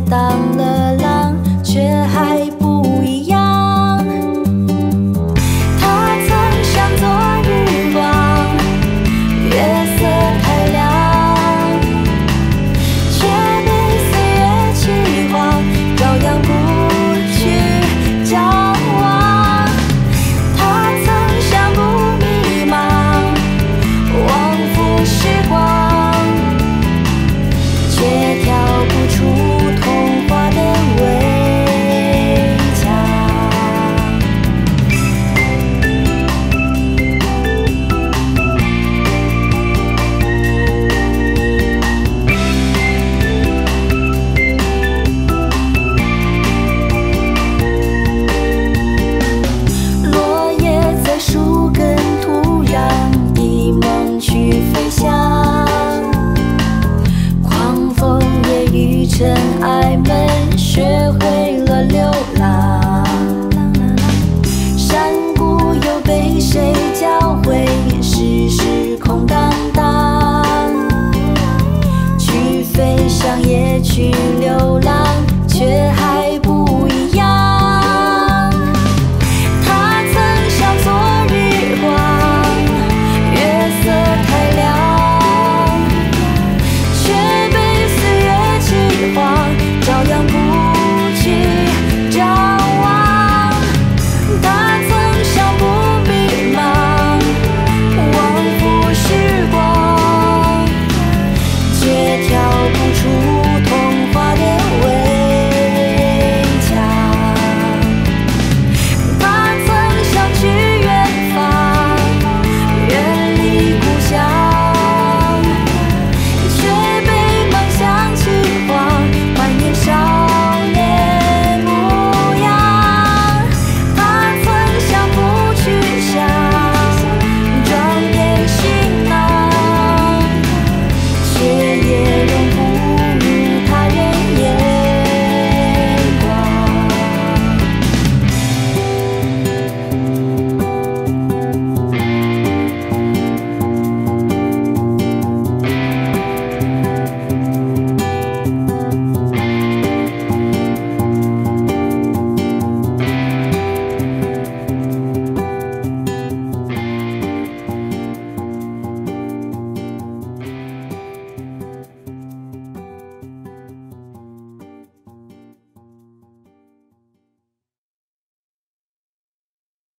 当了浪却还尘埃们学会了流浪。